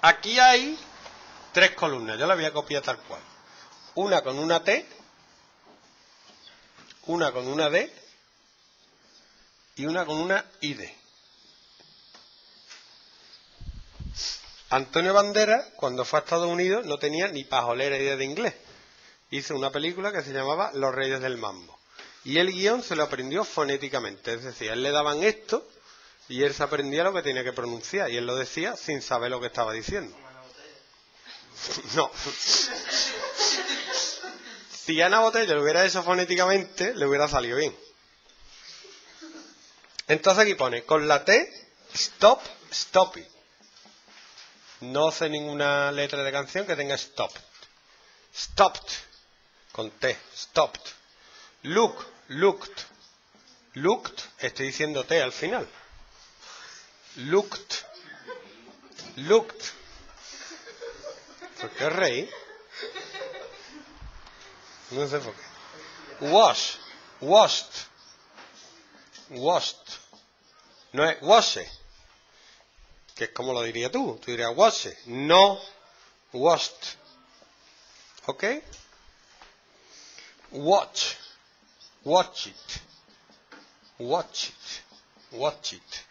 Aquí hay tres columnas, yo la voy a copiar tal cual. Una con una T, una con una D y una con una ID. Antonio Banderas, cuando fue a Estados Unidos, no tenía ni pajolera idea de inglés. Hizo una película que se llamaba Los Reyes del Mambo. Y el guion se lo aprendió fonéticamente. Es decir, a él le daban esto y él se aprendía lo que tenía que pronunciar. Y él lo decía sin saber lo que estaba diciendo. No. Si Ana Botella lo hubiera hecho fonéticamente, le hubiera salido bien. Entonces aquí pone, con la T, stop, stop it. No hace ninguna letra de canción que tenga stop. Stopped, con T, stopped. Look, looked. Looked, estoy diciendo T al final. Looked. Looked. ¿Por qué reí? No sé por qué. Wash. Washed. Washed. No es wash. Que es como lo diría tú. Tú dirías wash. No washed. ¿Ok? Watch. Watch it. Watch it. Watch it.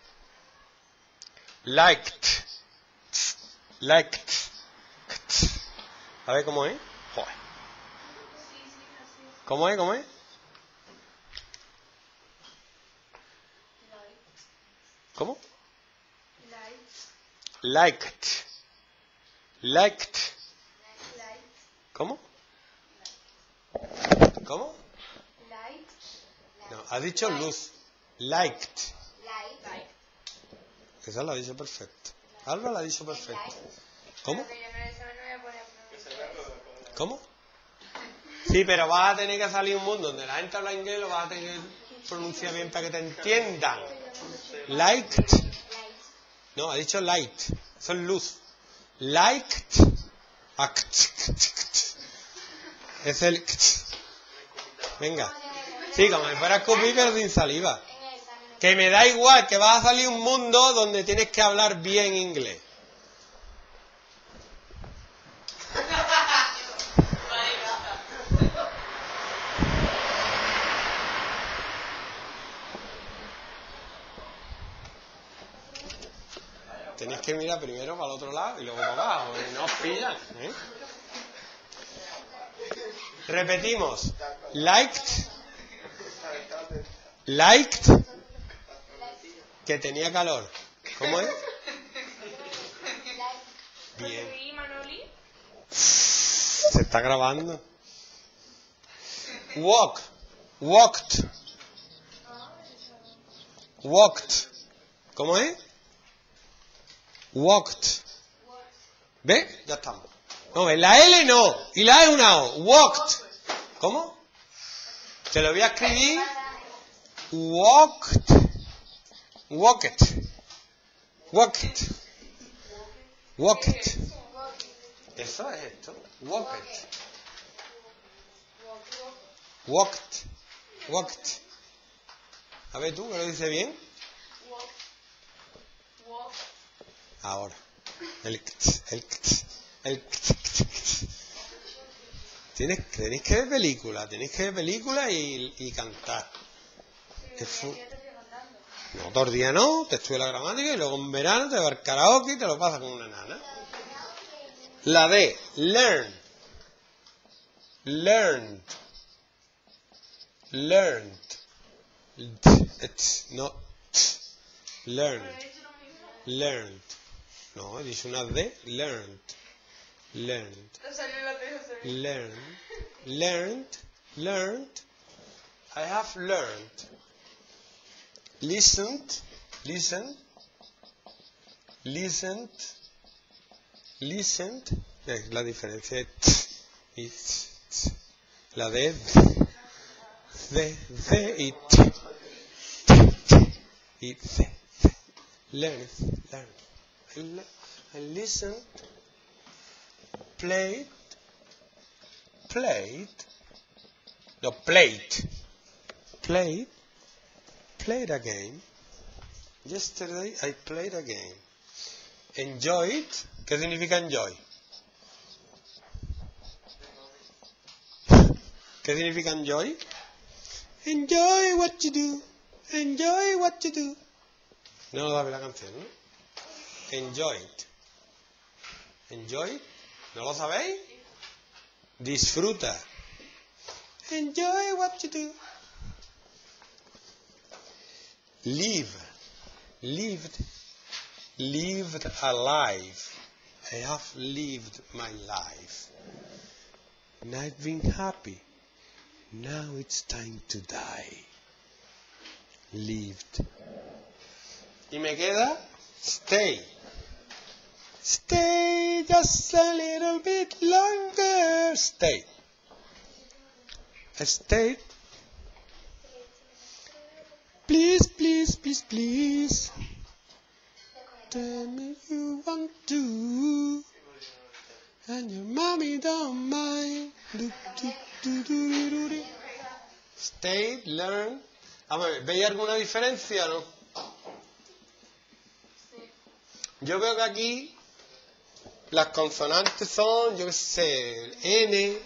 Liked. Liked. A ver cómo es. Joder. ¿Cómo es? ¿Cómo es? ¿Cómo? Liked. Liked. ¿Cómo? ¿Cómo? No, ha dicho luz. Liked. Esa lo ha dicho perfecto. Alba lo ha dicho perfecto. ¿Cómo? ¿Cómo? Sí, pero vas a tener que salir un mundo donde la gente habla inglés lo vas a tener que pronunciar bien para que te entiendan. Liked. No, ha dicho light. Eso es luz. Liked. Es el... Venga. Sí, como si fuera escupir pero sin saliva. Que me da igual, que vas a salir un mundo donde tienes que hablar bien inglés. Tenéis que mirar primero para el otro lado y luego para abajo, y no os pillan. ¿eh? Repetimos. Liked. Liked. Que tenía calor. ¿Cómo es? Bien. Se está grabando. Walk. Walked. Walked. ¿Cómo es? Walked. ¿Ve? Ya estamos. No, en la L no. Y la A es una O. Walked. ¿Cómo? Te lo voy a escribir. Walked. Walked. Walked. Walked. Eso es esto. Walked. Walked. Walked. A ver tú, que lo dice bien. Ahora. El el el Tienes, tenéis que ver película, tenéis que ver película y, y cantar. No, los días no, te estudia la gramática y luego en verano te va al karaoke y te lo pasas con una nana. La D, learn. Learned. Learned. No. Learned. Learned. No, dice una D, learned. Learned. Learned. Learned. Learned. I have learned. Listened. Listened. Listened. Listened. Es la diferencia de t t. La D, D, D y t. T, t y C. Learn. Learn. I listened. Played. Played. No, played. Played. Played a game. Yesterday I played a game. Enjoy it. ¿Qué significa enjoy? ¿Qué significa enjoy? Enjoy what you do. Enjoy what you do. No lo sabe la canción, ¿no? Enjoy it. Enjoy it. ¿No lo sabéis? Disfruta. Enjoy what you do. Live. Lived. Lived alive. I have lived my life. And I've been happy. Now it's time to die. Lived. Y me queda stay. Stay just a little bit longer. Stay. Stay. Please, please, please, please. Tell me you want to. And your mommy don't mind. Do, do, do. Stay, learn. A ver, ¿veis alguna diferencia no? Yo veo que aquí las consonantes son, yo qué sé, N,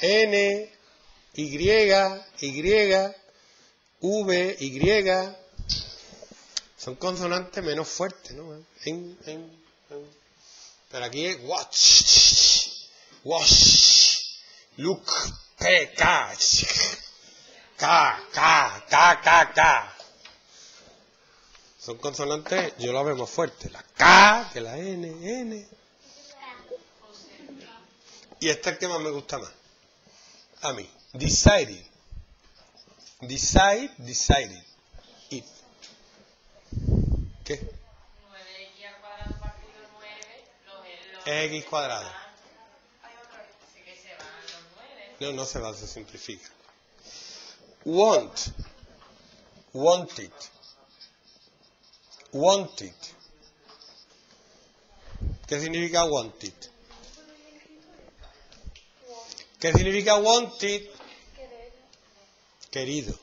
N, Y, Y, V, Y. Son consonantes menos fuertes, ¿no? Pero aquí es watch, wash, look, P, K, K, K, K, K, K. Son consonantes, yo la veo más fuerte. La K que la N, N. Y este es que más me gusta más. A mí. Decided. Decide, decided. It. ¿Qué? 9x al cuadrado partido 9, los, x cuadrado. No, no se va, se simplifica. Want. Want it. Want it. ¿Qué significa want it? ¿Qué significa want it? Querido.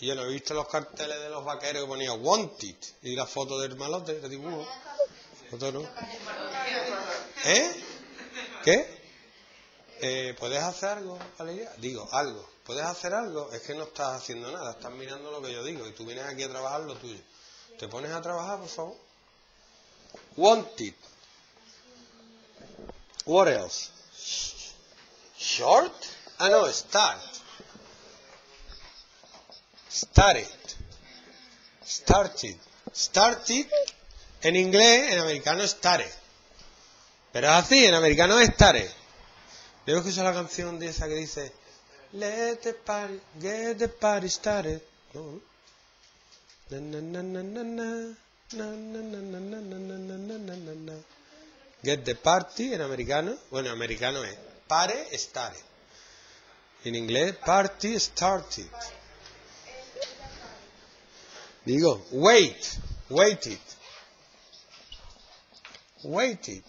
Y yo no he visto los carteles de los vaqueros que ponía wanted y la foto del malote, de dibujo. Foto no. ¿Eh? ¿Qué? Eh, ¿Puedes hacer algo, Valeria? Digo, algo. ¿Puedes hacer algo? Es que no estás haciendo nada, estás mirando lo que yo digo y tú vienes aquí a trabajar lo tuyo. ¿Te pones a trabajar, por favor? Wanted. What else? Short? Ah, no, start. Started. Started. Started en inglés, en americano started. Pero es así, en americano es started. Yo que es la canción de esa que dice Let the party, get the party started. No. Get the party en americano. Bueno, en americano es pare, started. En inglés, party started. Digo, wait, waited. Waited.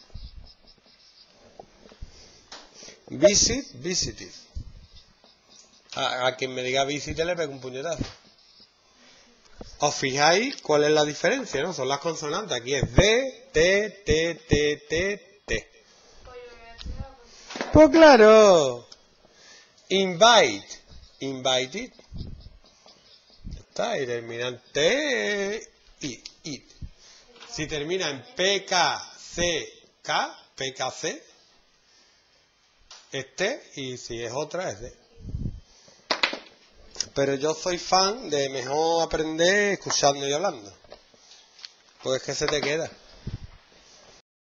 Visit, visited. A, a quien me diga visite le pego un puñetazo. ¿Os fijáis cuál es la diferencia? ¿no? Son las consonantes. Aquí es D, T, T, T, T, T. Pues claro. Invite. Invited. Está. Y termina en T, I. Si termina en P, K, C, K, P, K, C, es T. Y si es otra, es D. Pero yo soy fan de mejor aprender escuchando y hablando. Pues es que se te queda.